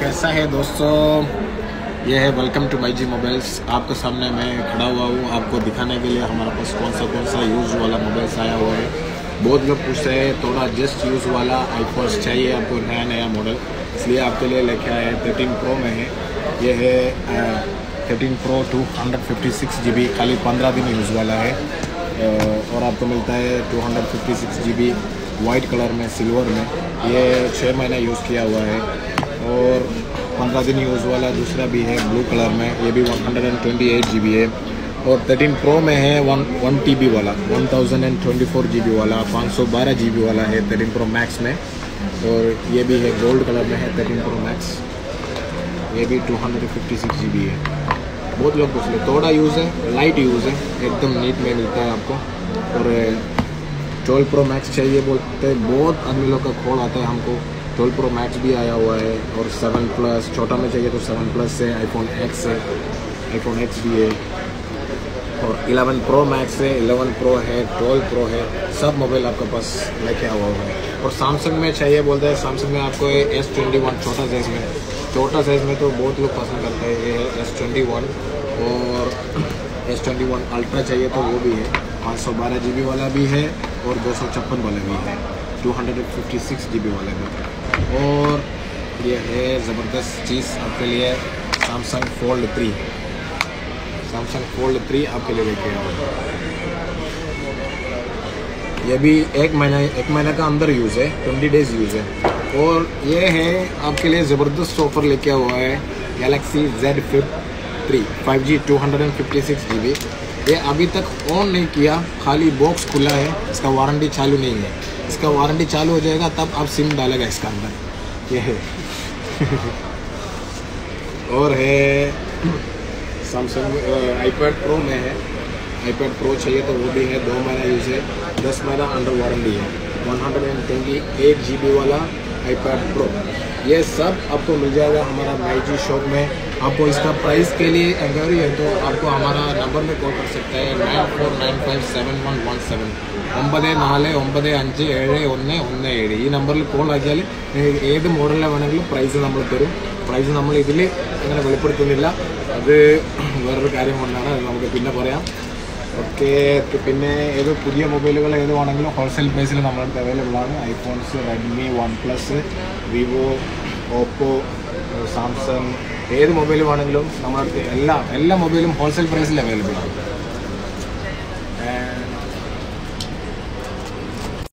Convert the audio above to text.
कैसा है दोस्तों ये है welcome to my G mobiles आपके सामने मैं खड़ा हुआ हूँ आपको दिखाने के लिए हमारे पास कौन सा कौन सा यूज़ वाला मोबाइल्स आया हुआ है बहुत लोग पूछते हैं थोड़ा जस्ट यूज़ वाला आईफोन्स चाहिए आपको नया नया मॉडल इसलिए आपके लिए लेके आए थर्टीन प्रो में है ये है thirteen pro two hundred fifty six GB B खाली पंद्रह दिन यूज़ वाला है अ, और आपको मिलता है two hundred fifty six GB B white colour में सिल्वर में, ये छः महीना यूज़ किया हुआ है। और पंद्रह दिन यूज़ वाला दूसरा भी है ब्लू कलर में, ये भी one hundred and twenty eight G B है। और थर्टीन प्रो में है वन वन टी बी वाला one thousand and twenty four G B वाला पाँच सौ बारह जी बी वाला है थर्टीन प्रो मैक्स में। और ये भी है गोल्ड कलर में है थर्टीन प्रो मैक्स ये भी two hundred fifty six G B है। बहुत लोग पूछ ले थोड़ा यूज़ है लाइट यूज़ है, एकदम नीट में मिलता है आपको। और ट्वेल्व प्रो मैक्स चाहिए बोलते, बहुत आदमी लोग का खोल आता है हमको। ट्वेल्व प्रो मैक्स भी आया हुआ है और सेवन प्लस छोटा में चाहिए तो सेवन प्लस है आईफोन एक्स है आईफोन एक्स भी है। और 11 प्रो मैक्स है 11 प्रो है 12 प्रो है, सब मोबाइल आपके पास लेके आया हुआ है। और सैमसंग में चाहिए बोलते हैं सैमसंग में आपको एस ट्वेंटी वन छोटा साइज़ में। छोटा साइज़ में तो बहुत लोग पसंद करते हैं, ये एस ट्वेंटी वन और एस ट्वेंटी वन अल्ट्रा चाहिए तो वो भी है। पाँच सौ बारह जी बी वाला भी है। और दो सौ छप्पन वाला भी है two hundred and fifty six G B वाला भी और ये है ज़बरदस्त चीज़ आपके लिए Samsung Fold three Samsung Fold three आपके लिए लेके आया ये भी एक महीना, एक महीने का अंदर यूज़ है ट्वेंटी डेज़ यूज़ है। और ये है आपके लिए ज़बरदस्त ऑफ़र लेके हुआ है Galaxy Z फिफ्ट three five G two hundred and fifty six G B ये अभी तक ऑन नहीं किया, खाली बॉक्स खुला है, इसका वारंटी चालू नहीं है। इसका वारंटी चालू हो जाएगा, तब आप सिम डालेगा इसका अंदर। ये है। और है सैमसंग आईपैड प्रो में है। आईपैड प्रो चाहिए तो वो भी है, दो महीना यूज़ है, दस महीना अंडर वारंटी है। One hundred and twenty eight G B वाला आईपैड प्रो ये सब आपको मिल जाएगा हमारा माई जी शॉप में आपको इसका प्राइस के लिए इंक्वायरी है तो आपको हमारा नंबर में कॉल कर सकते हैं nine four nine five seven one one seven ഒമ്പത് നാല് ഒമ്പത് അഞ്ച് ഏഴ് ഒന്ന് ഒന്ന് ഏഴ് ഈ നമ്പറിൽ കോൾ ആക്കിയാൽ നിങ്ങൾക്ക് ഏത് മോഡലിലെ വേണമെങ്കിലും പ്രൈസ് നമ്മൾ തരും പ്രൈസ് നമ്മൾ ഇതിൽ അങ്ങനെ വെളിപ്പെടുത്തുന്നില്ല അത് വേറൊരു കാര്യം കൊണ്ടാണ് അത് നമുക്ക് പിന്നെ പറയാം ഓക്കെ പിന്നെ ഏത് പുതിയ മൊബൈലുകൾ ഏത് വേണമെങ്കിലും ഹോൾസെയിൽ പ്രൈസിൽ നമ്മളടുത്ത് അവൈലബിൾ ആണ്. IPhones Redmi OnePlus Vivo Oppo Samsung ഏത് മൊബൈൽ വേണമെങ്കിലും നമ്മളടുത്ത് എല്ലാ എല്ലാ മൊബൈലും ഹോൾസെയിൽ പ്രൈസിൽ അവൈലബിൾ ആണ്.